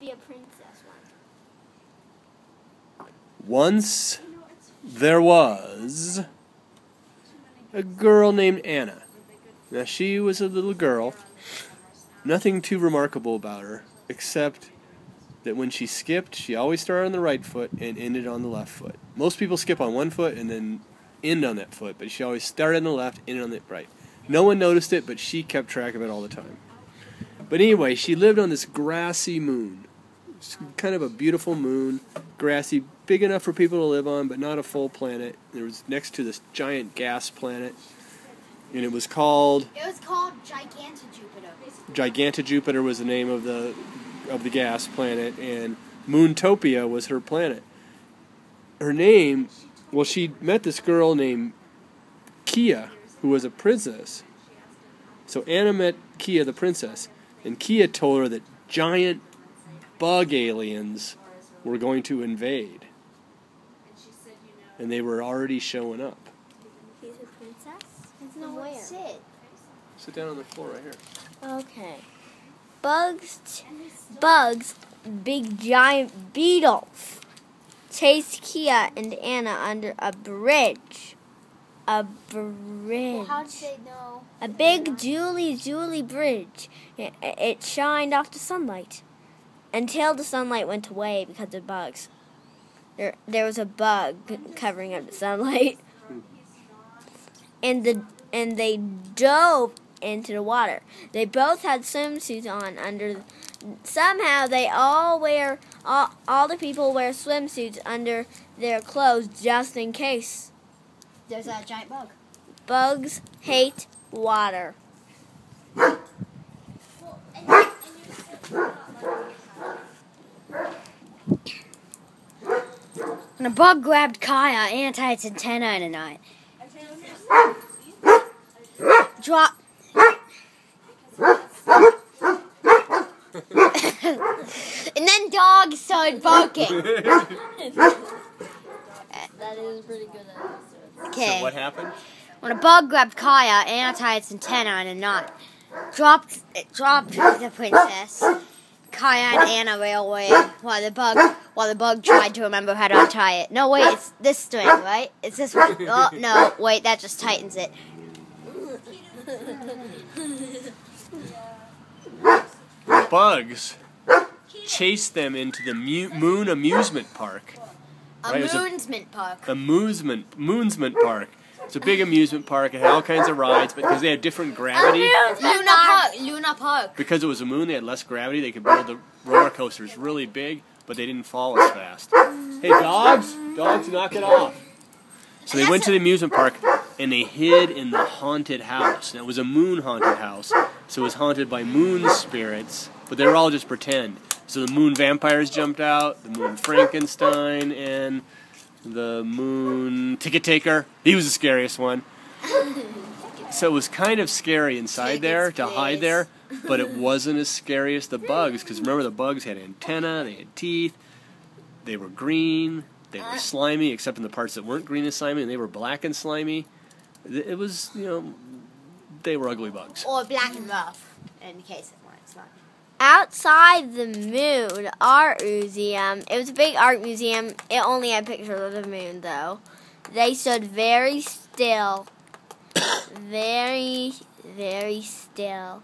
Be a princess one. Once there was a girl named Anna. Now she was a little girl. Nothing too remarkable about her, except that when she skipped, she always started on the right foot and ended on the left foot. Most people skip on one foot and then end on that foot, but she always started on the left, ended on the right. No one noticed it, but she kept track of it all the time. But anyway, she lived on this grassy moon. It's kind of a beautiful moon, grassy, big enough for people to live on, but not a full planet. It was next to this giant gas planet, and it was called It was called Giganta Jupiter. Giganta Jupiter was the name of the of the gas planet, and Moontopia was her planet. Her name, well, she met this girl named Kia, who was a princess. So Anna met Kia, the princess, and Kia told her that giant bug aliens were going to invade, and they were already showing up. She's a princess? No, Where? what's? Sit down on the floor right here. Okay. Bugs, t- bugs, big giant beetles chased Kia and Anna under a bridge. A bridge. Well, how did they know? A big Julie Julie bridge. It, it shined off the sunlight until the sunlight went away because of bugs. There, there was a bug covering up the sunlight, and the and they dove into the water. They both had swimsuits on under. Somehow they all wear all, all the people wear swimsuits under their clothes just in case. There's a giant bug. Bugs hate water. When a bug grabbed Kaya, Anna tied its antenna in a knot. Drop. and then dogs started barking. That is pretty good. Okay. So what happened? When a bug grabbed Kaya, Anna tied its antenna in a knot. Dropped, it dropped the princess. Kaya and Anna ran away while the bug while the bug tried to remember how to untie it. No, wait, it's this string, right? It's this one. Oh no, wait, that just tightens it. Bugs chased them into the mu- moon amusement park. Right, it was a- amusement park. Amusement Moonsment Park. It's a big amusement park. It had all kinds of rides, but because they had different gravity, Luna Park. Luna Park. because it was a moon, they had less gravity. They could build the roller coasters really big, but they didn't fall as fast. Hey, dogs! Dogs, knock it off! So they went to the amusement park and they hid in the haunted house. And it was a moon haunted house, so it was haunted by moon spirits, but they were all just pretend. So the moon vampires jumped out, the moon Frankenstein, and the moon ticket taker. He was the scariest one. So it was kind of scary inside there to hide there, but it wasn't as scary as the bugs because remember the bugs had antenna, they had teeth, they were green, they were slimy except in the parts that weren't green and slimy, and they were black and slimy. It was you know they were ugly bugs. Or black and rough, in case it it's not. Outside the moon art museum, it was a big art museum. It only had pictures of the moon, though. They stood very still. very, very still.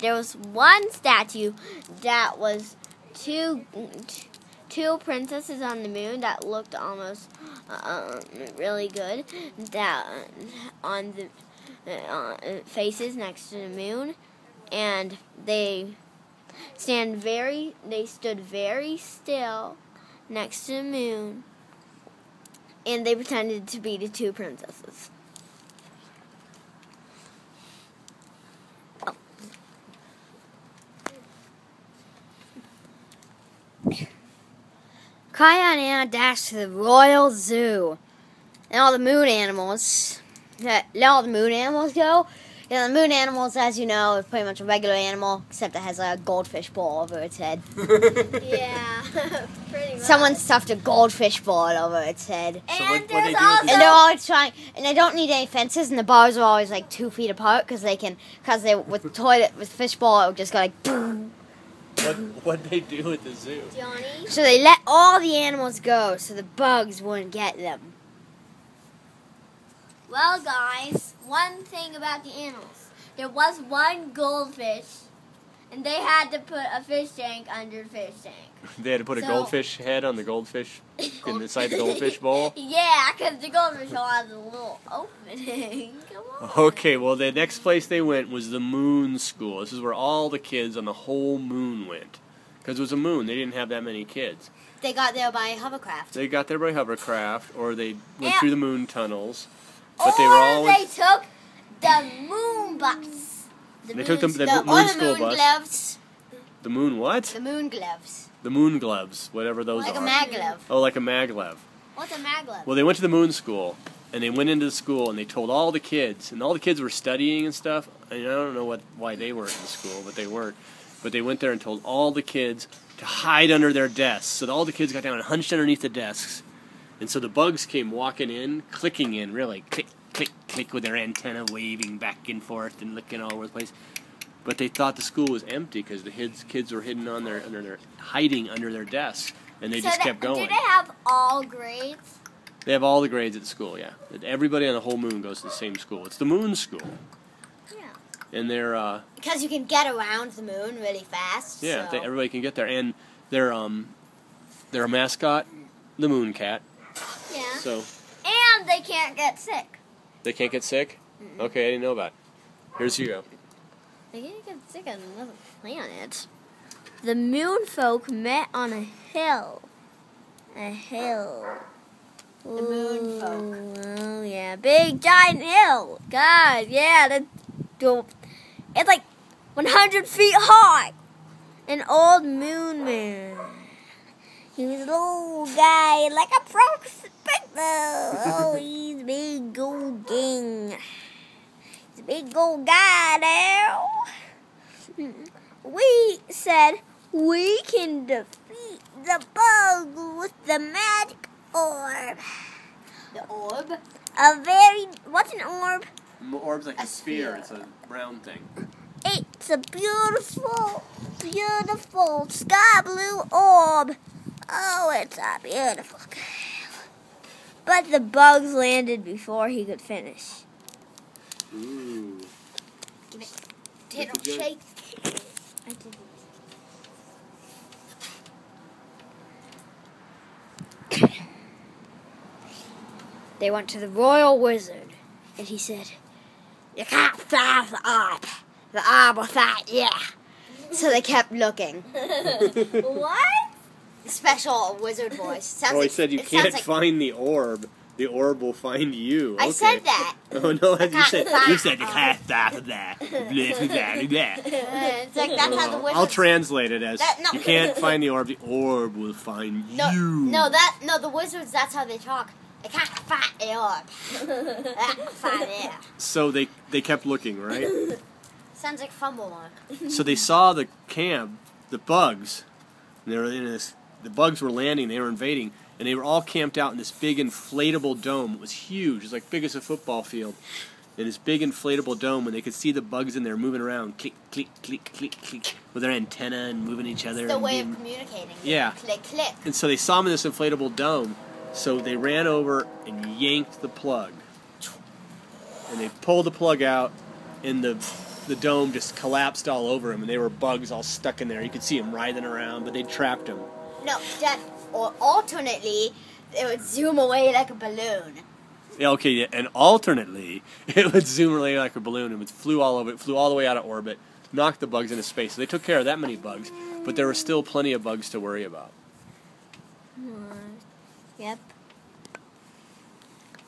There was one statue that was two two princesses on the moon that looked almost um, really good. That on the uh, faces next to the moon and they stand very they stood very still next to the moon and they pretended to be the two princesses Kaya and Anna dashed to the Royal Zoo. And all the moon animals, that let all the moon animals go. Yeah, the moon animals, as you know, is pretty much a regular animal, except it has like a goldfish ball over its head. yeah pretty much Someone stuffed a goldfish ball over its head. So and what- what they there's do is also they- And they're always trying, and they don't need any fences, and the bars are always like two feet apart because they can, because they with toilet with fish ball, it would just go like boom, What what they do at the zoo? Johnny. So they let all the animals go so the bugs wouldn't get them. Well, guys, one thing about the animals. There was one goldfish, and they had to put a fish tank under the fish tank. They had to put a goldfish head on the goldfish inside the goldfish bowl. Yeah, because the goldfish hole has a little opening. Come on. Okay, well the next place they went was the Moon School. This is where all the kids on the whole moon went. Because it was a moon, they didn't have that many kids. They got there by hovercraft. They got there by hovercraft, or they went Yeah. through the moon tunnels. But they or were all they took the moon bus. They The moon took them- the- The, oh, moon the school moon bus. gloves. the moon what? The moon gloves. The moon gloves, whatever those Like are. Like a mag glove. oh, like a maglev. What's a maglev? Well, they went to the moon school, and they went into the school, and they told all the kids, and all the kids were studying and stuff. And I don't know what why they weren't in school, but they weren't. But they went there and told all the kids to hide under their desks. So all the kids got down and hunched underneath the desks. And so the bugs came walking in, clicking in, really click, click, click, with their antenna waving back and forth and looking all over the place. But they thought the school was empty because the kids kids were hidden on their under their hiding under their desks, and they So just that- kept going. Do they have all grades? They have all the grades at the school, yeah. Everybody on the whole moon goes to the same school. It's the moon school. Yeah. And they're, uh, Because you can get around the moon really fast. yeah, so. they, everybody can get there. And they're, um, they're a mascot, the moon cat. Yeah. So And they can't get sick. They can't get sick? Okay, I didn't know that. Here's Hugo. They can't get sick on another planet. The moon folk met on a hill. A hill. The moon folk. Oh yeah, big giant hill. God, yeah, that's dope. It's like 100 feet high. An old moon man. He was a little guy, like a prospector. oh, he's a big old king. He's a big old guy now. We said we can defeat the bug with the magic orb. The orb. A very what's an orb? Orb's like A sphere. It's a round thing. It's a beautiful, beautiful sky blue orb. Oh, it's a beautiful. But the bugs landed before he could finish. Ooh. Tittle Good. shake. I didn't. They went to the royal wizard, and he said, "You can't find the orb. The orb will fight you." So they kept looking. what? Special wizard voice. Sounds he like, said you can't like- find the orb. The orb will find you. I Okay. said that. Oh no, you can't said find you said you the can't stop that. It's like that's how the wizard. I'll translate it as That- no. you can't find the orb. The orb will find no, you. no, that no, the wizards. That's how they talk. They can't fight the orb. Fight it. So they they kept looking, right? Sounds like Fumblemark. so they saw the camp, the bugs. And they were in this. The bugs were landing. They were invading, and they were all camped out in this big inflatable dome. It was huge. It was like big as a football field. In this big inflatable dome, and they could see the bugs in there moving around, click, click, click, click, click, with their antenna and moving each other. The way being- of communicating. Yeah. Click, click. And so they saw him in this inflatable dome. So they ran over and yanked the plug. And they pulled the plug out, and the the dome just collapsed all over him, and they were bugs all stuck in there. You could see him writhing around, but they trapped him. No, that or alternately, it would zoom away like a balloon. Yeah, okay, yeah, and alternately, it would zoom away like a balloon, and it flew all over. It flew all the way out of orbit, knocked the bugs into space. So they took care of that many bugs, but there were still plenty of bugs to worry about. Hmm, yep.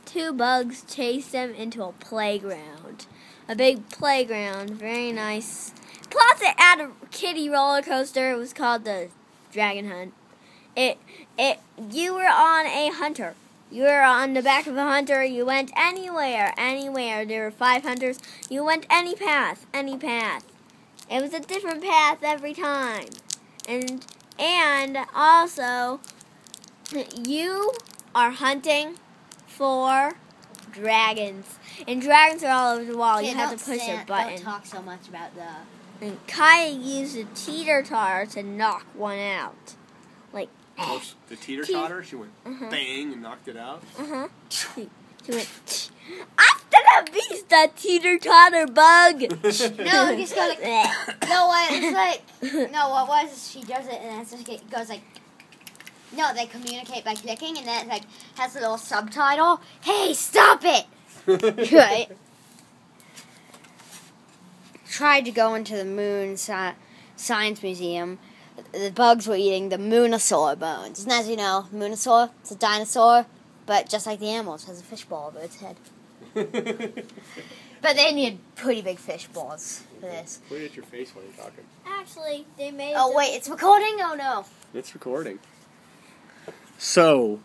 Two bugs chased them into a playground. A big playground, very nice. Plus, it had a kiddie roller coaster. It was called the Dragon Hunt. It, it, you were on a hunter. You were on the back of a hunter. You went anywhere, anywhere. There were five hunters. You went any path, any path. It was a different path every time, and and also you are hunting for dragons. And dragons are all over the wall. you have to push a button. Don't talk so much about the And Kaya used a teeter totter to knock one out. Like, Oh, the teeter totter. She went Uh-huh. bang and knocked it out. uh huh. She, she went, Hasta la vista, teeter totter bug. No, it just goes like. No, what? It's like. No, what was? She does it, and then just, it goes like. No, they communicate by clicking, and then it like has a little subtitle. Hey, stop it! right. Tried to go into the moon sci- science museum. The bugs were eating the moonosaur bones, and as you know, moonosaur it's a dinosaur, but just like the animals, has a fishbowl over its head. But they need pretty big fish balls for this. Put it at your face while you're talking. Actually, they made. Oh the- wait, it's recording. Oh no. It's recording. So,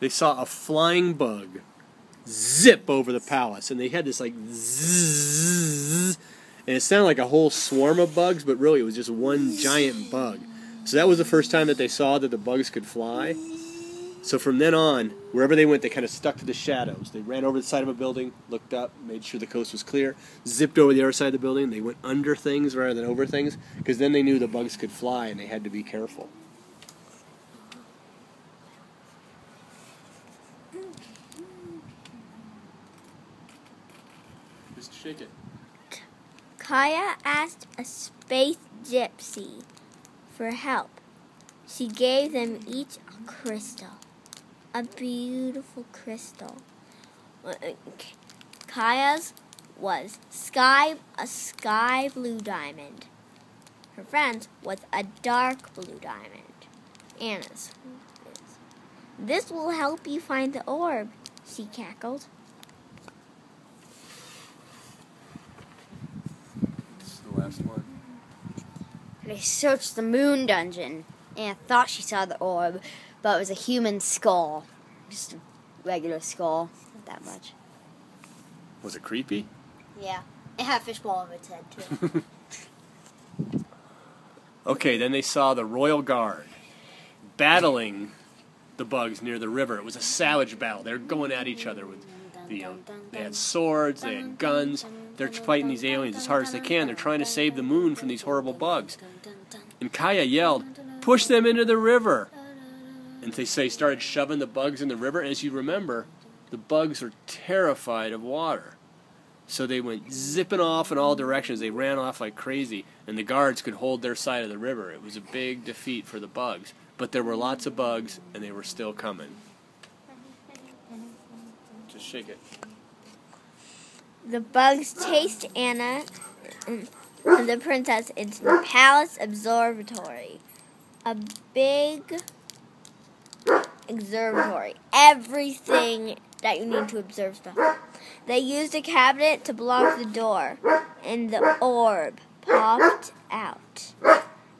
they saw a flying bug zip over the palace, and they had this like zzz, and it sounded like a whole swarm of bugs, but really it was just one giant bug. So that was the first time that they saw that the bugs could fly. So from then on, wherever they went, they kind of stuck to the shadows. They ran over the side of a building, looked up, made sure the coast was clear, zipped over the other side of the building. They went under things rather than over things, because then they knew the bugs could fly and they had to be careful. Just shake it. Kaya asked a space gypsy for help. She gave them each a crystal, a beautiful crystal. Kaya's was sky a sky blue diamond. Her friend's was a dark blue diamond. Anna's. This will help you find the orb, she cackled. This is the last one. They searched the moon dungeon and thought she saw the orb, but it was a human skull. Just a regular skull. Not that much. Was it creepy? Yeah. It had a fishbowl over its head too. Okay, then they saw the royal guard battling the bugs near the river. It was a savage battle. They were going at each other with the. Um, they had swords. They had guns. They're fighting these aliens as hard as they can. They're trying to save the moon from these horrible bugs. And Kaya yelled, "Push them into the river!" And they say started shoving the bugs in the river. And As you remember, the bugs are terrified of water. So they went zipping off in all directions. They ran off like crazy, and the guards could hold their side of the river. It was a big defeat for the bugs. But there were lots of bugs, and they were still coming. Shake it. The bugs chased Anna and the princess into the palace observatory. A big observatory. Everything that you need to observe stuff. They used a cabinet to block the door, and the orb popped out.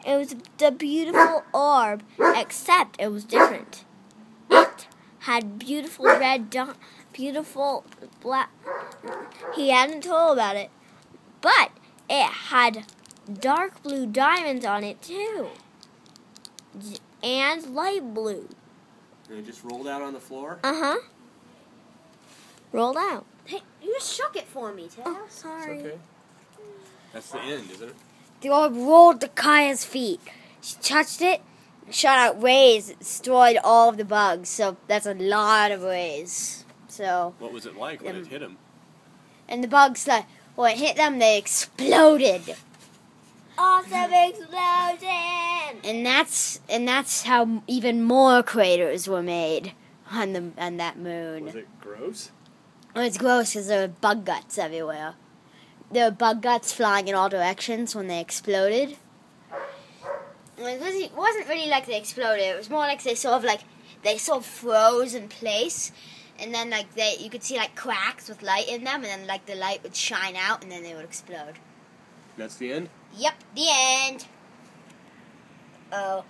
It was the beautiful orb, except it was different. It had beautiful red, do- beautiful black. He hadn't told about it, but it had dark blue diamonds on it too, and light blue. And it just rolled out on the floor. Uh huh. Rolled out. hey, you just shook it for me, Taylor. Oh, sorry. That's the end, isn't it? The orb rolled to Kaya's feet. She touched it, shot out rays that destroyed all of the bugs. So that's a lot of rays. So What was it like when Um, it hit him? and the bugs like when it hit them, they exploded. Awesome explosion! And that's and that's how even more craters were made on the on that moon. Was it gross? Well, it's gross because there were bug guts everywhere. There were bug guts flying in all directions when they exploded. It wasn't, it wasn't really like they exploded. It was more like they sort of like they sort of froze in place, and then like they you could see like cracks with light in them, and then like the light would shine out, and then they would explode. That's the end? Yep, the end. Oh.